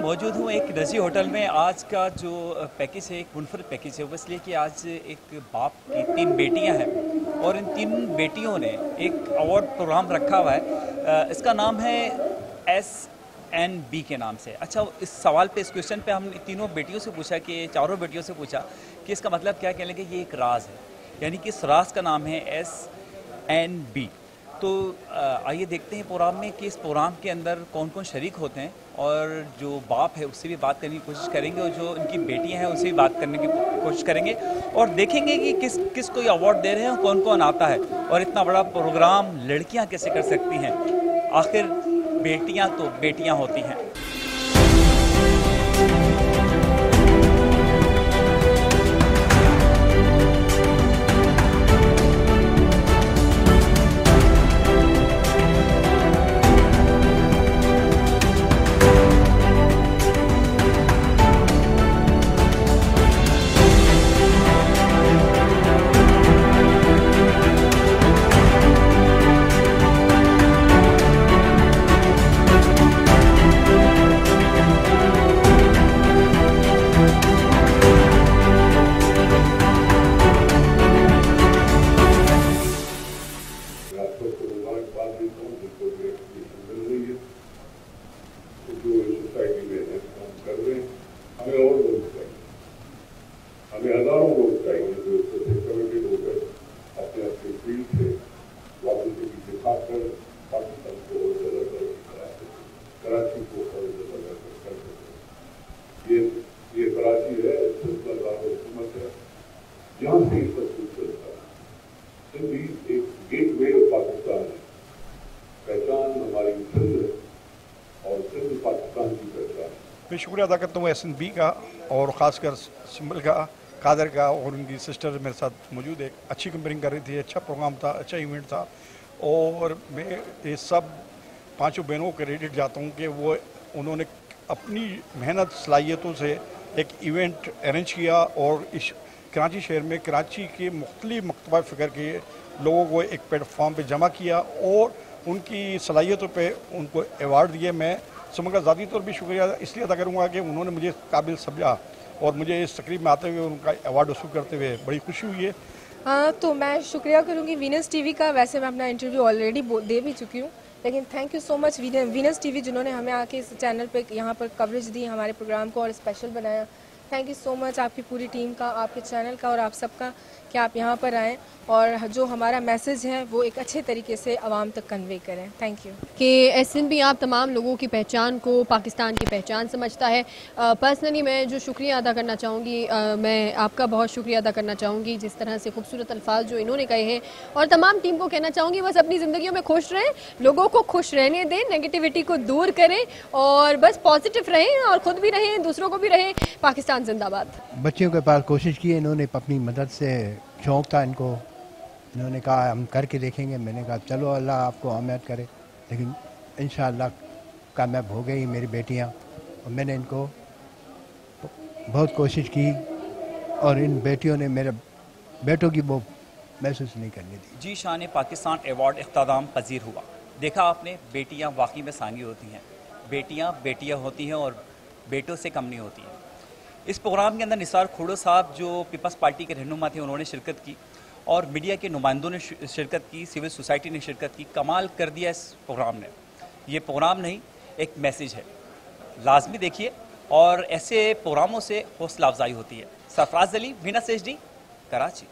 मौजूद हूँ एक रज़ी होटल में। आज का जो पैकेज है, एक मुनफरद पैकेज है, वो इसलिए कि आज एक बाप की तीन बेटियाँ हैं और इन तीन बेटियों ने एक अवार्ड प्रोग्राम रखा हुआ है। इसका नाम है एस एन बी के नाम से। अच्छा इस सवाल पे, इस क्वेश्चन पे हमने तीनों बेटियों से पूछा कि, चारों बेटियों से पूछा कि इसका मतलब क्या कहने लगे, ये एक राज है। यानी कि इस राज का नाम है एस एन बी तो आइए देखते हैं प्रोग्राम में कि इस प्रोग्राम के अंदर कौन कौन शरीक होते हैं और जो बाप है उससे भी बात करने की कोशिश करेंगे और जो इनकी बेटियाँ हैं उससे भी बात करने की कोशिश करेंगे और देखेंगे कि किस किस को ये अवार्ड दे रहे हैं और कौन कौन आता है और इतना बड़ा प्रोग्राम लड़कियाँ कैसे कर सकती हैं। आखिर बेटियाँ तो बेटियाँ होती हैं। हमें और लोग चाहिए। हमें हज़ारों लोग चाहिए जो कमिटेड होकर अपने अपने फ़ील्ड से वापस के पीछे खासकर पाकिस्तान को और ज़्यादा तरक्की कराची को और ज़्यादा कर सकते ये ये कराची है सिलसिला हुकूमत है। यहाँ से ही सब कुछ चलता है सिंधी एक गेट वे पाकिस्तान है पहचान हमारी सिंध और सिंध पाकिस्तान की पहचान मैं शुक्रिया अदा करता हूँ एस एन बी का और ख़ासकर सिम्बल का, कादर का और उनकी सिस्टर मेरे साथ मौजूद एक अच्छी कंपेयरिंग कर रही थी अच्छा प्रोग्राम था अच्छा इवेंट था। और मैं ये सब पाँचों बहनों को क्रेडिट जाता हूँ कि वो, उन्होंने अपनी मेहनत, सलाहियतों से एक इवेंट अरेंज किया और इस कराची शहर में, कराची के मुख्तलि मकतबा फ़िक्र के लोगों को एक प्लेटफॉर्म पर जमा किया और उनकी सलाहियतों पर उनको अवार्ड दिए। मैं समग्र ज़ाती तौर पर शुक्रिया इसलिए अदा करूँगा कि उन्होंने मुझे काबिल समझा और मुझे इस तकरीब में आते हुए उनका अवार्ड वसूल करते हुए बड़ी खुशी हुई है। हाँ तो मैं शुक्रिया करूँगी। वीनस टीवी का वैसे मैं अपना इंटरव्यू ऑलरेडी दे भी चुकी हूँ, लेकिन thank you so much Venus TV जिन्होंने हमें आके इस चैनल पर यहाँ पर कवरेज दी, हमारे प्रोग्राम को और स्पेशल बनाया। थैंक यू सो मच आपकी पूरी टीम का, आपके चैनल का और आप सबका कि आप यहाँ पर आएँ और जो हमारा मैसेज है वो एक अच्छे तरीके से आवाम तक कन्वे करें। थैंक यू कि एस एन बी आप तमाम लोगों की पहचान को, पाकिस्तान की पहचान समझता है। पर्सनली मैं जो शुक्रिया अदा करना चाहूँगी मैं आपका बहुत शुक्रिया अदा करना चाहूँगी, जिस तरह से खूबसूरत अल्फाज जो इन्होंने कहे हैं। और तमाम टीम को कहना चाहूँगी, बस अपनी ज़िंदगी में खुश रहें, लोगों को खुश रहने दें नेगेटिविटी को दूर करें और बस पॉजिटिव रहें और ख़ुद भी रहें, दूसरों को भी रहें, पाकिस्तान जिंदाबाद। बच्चियों के पास कोशिश की इन्होंने अपनी मदद से शौक़ था इनको। इन्होंने कहा हम करके देखेंगे। मैंने कहा चलो अल्लाह आपको अहमियत करे। लेकिन इन कामयाब हो गई मेरी बेटियाँ। और मैंने इनको बहुत कोशिश की और इन बेटियों ने मेरे बेटों की वो महसूस नहीं करने दी। जी शान पाकिस्तान अवार्ड अख्ताम पजीर हुआ। देखा आपने बेटियाँ वाकई में सांगी होती हैं। बेटियाँ बेटियाँ होती हैं और बेटों से कम नहीं होती हैं। इस प्रोग्राम के अंदर निसार खोड़ो साहब जो पीपल्स पार्टी के रहनुमा थे, उन्होंने शिरकत की और मीडिया के नुमाइंदों ने शिरकत की, सिविल सोसाइटी ने शिरकत की। कमाल कर दिया इस प्रोग्राम ने। ये प्रोग्राम नहीं, एक मैसेज है। लाजमी देखिए और ऐसे प्रोग्रामों से हौसला अफजाई होती है। सरफराज अली वीना सेजडी, कराची।